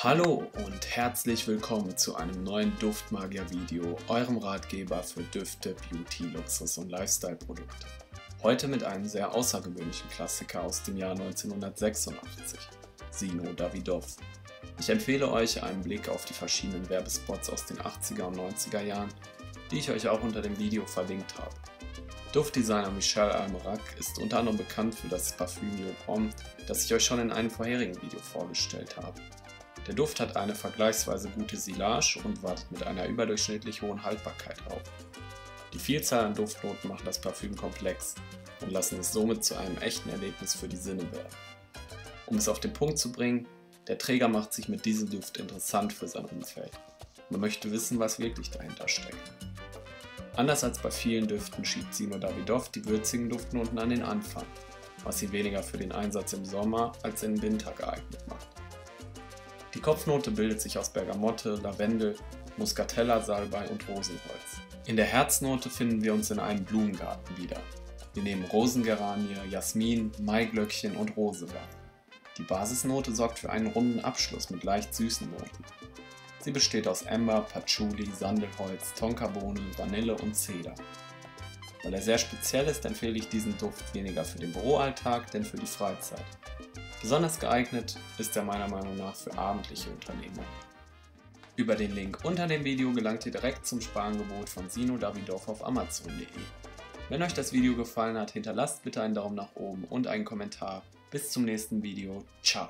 Hallo und herzlich willkommen zu einem neuen Duftmagier-Video, eurem Ratgeber für Düfte, Beauty, Luxus und Lifestyle-Produkte. Heute mit einem sehr außergewöhnlichen Klassiker aus dem Jahr 1986, Sino Davidoff. Ich empfehle euch einen Blick auf die verschiedenen Werbespots aus den 80er und 90er Jahren, die ich euch auch unter dem Video verlinkt habe. Duftdesigner Michel Almerac ist unter anderem bekannt für das Parfüm New Pomme, das ich euch schon in einem vorherigen Video vorgestellt habe. Der Duft hat eine vergleichsweise gute Silage und wartet mit einer überdurchschnittlich hohen Haltbarkeit auf. Die Vielzahl an Duftnoten macht das Parfüm komplex und lassen es somit zu einem echten Erlebnis für die Sinne werden. Um es auf den Punkt zu bringen, der Träger macht sich mit diesem Duft interessant für sein Umfeld. Man möchte wissen, was wirklich dahinter steckt. Anders als bei vielen Düften schiebt Sino Davidoff die würzigen Duftnoten an den Anfang, was ihn weniger für den Einsatz im Sommer als im Winter geeignet macht. Die Kopfnote bildet sich aus Bergamotte, Lavendel, Muscatella, Salbei und Rosenholz. In der Herznote finden wir uns in einem Blumengarten wieder. Wir nehmen Rosengeranie, Jasmin, Maiglöckchen und Rose wahr. Die Basisnote sorgt für einen runden Abschluss mit leicht süßen Noten. Sie besteht aus Amber, Patchouli, Sandelholz, Tonkabohne, Vanille und Zeder. Weil er sehr speziell ist, empfehle ich diesen Duft weniger für den Büroalltag, denn für die Freizeit. Besonders geeignet ist er meiner Meinung nach für abendliche Unternehmungen. Über den Link unter dem Video gelangt ihr direkt zum Sparangebot von Sino Davidoff auf Amazon.de. Wenn euch das Video gefallen hat, hinterlasst bitte einen Daumen nach oben und einen Kommentar. Bis zum nächsten Video. Ciao.